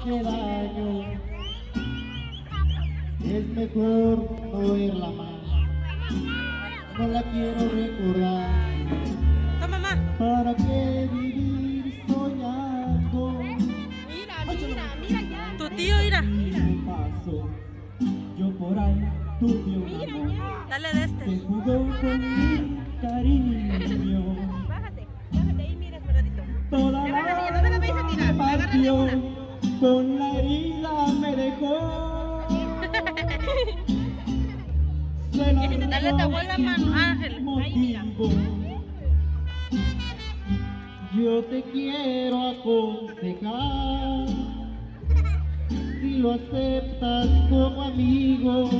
hace daño. Es mejor no verla más. No la quiero recordar. ¿Para qué vivir soñando? Mira, mira, mira ya. Tu tío, mira. Paso, yo por ahí tuve un amor Dale de este. jugó con mi cariño. Bájate, bájate ahí, mira, esperadito. Toda la ya no te la vayas a tirar, me agárrame partió. Con la herida me dejó. Se la Dale a tu robó abuela, sin mano, Ángel. Ahí, mira. Yo te quiero aconsejar si lo aceptas como amigo.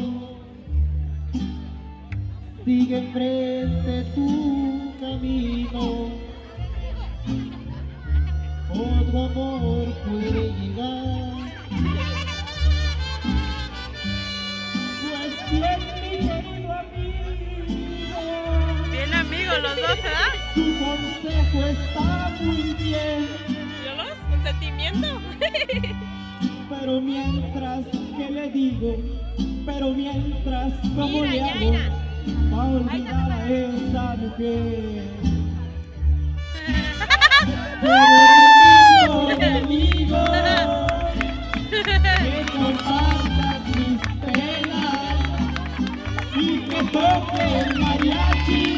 Sigue enfrente tu camino. Otro amor ¿verdad? Tu consejo está muy bien, ¿Yolos? ¿Un sentimiento? pero mientras, ¿qué le digo? Pero mientras, ¿cómo Mira, le ya, hago mira. para olvidar a esa mujer? Pero amigo, que compartas mis penas y que toque el mariachi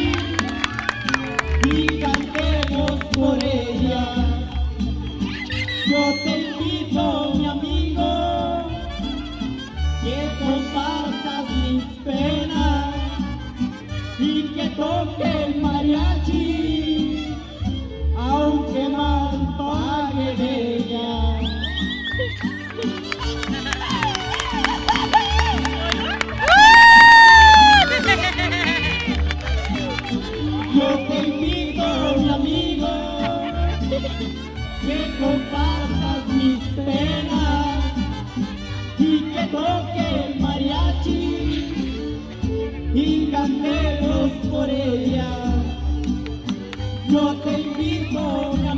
Invito, mi amigo, que compartas mis penas y que toque cantemos por ella. Yo te invito, mi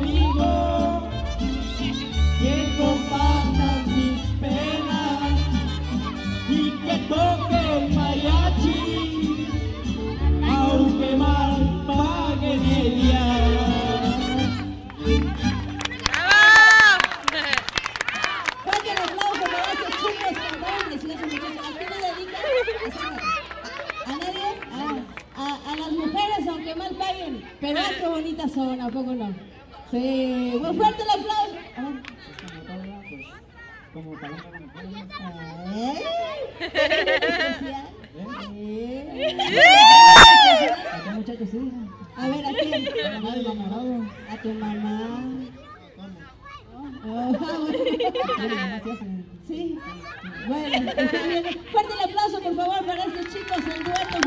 Pero qué bonitas son, ¿a poco no? Sí, muy fuerte el aplauso. A ver. Como para. Eh. A ver, ¿a quién? A tu mamá. Oh, bueno. Sí. Bueno, está bien. Fuerte el aplauso, por favor, para estos chicos, el dueto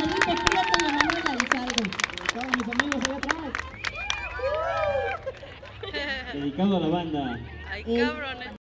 Dedicado a la banda. Ay, cabrones.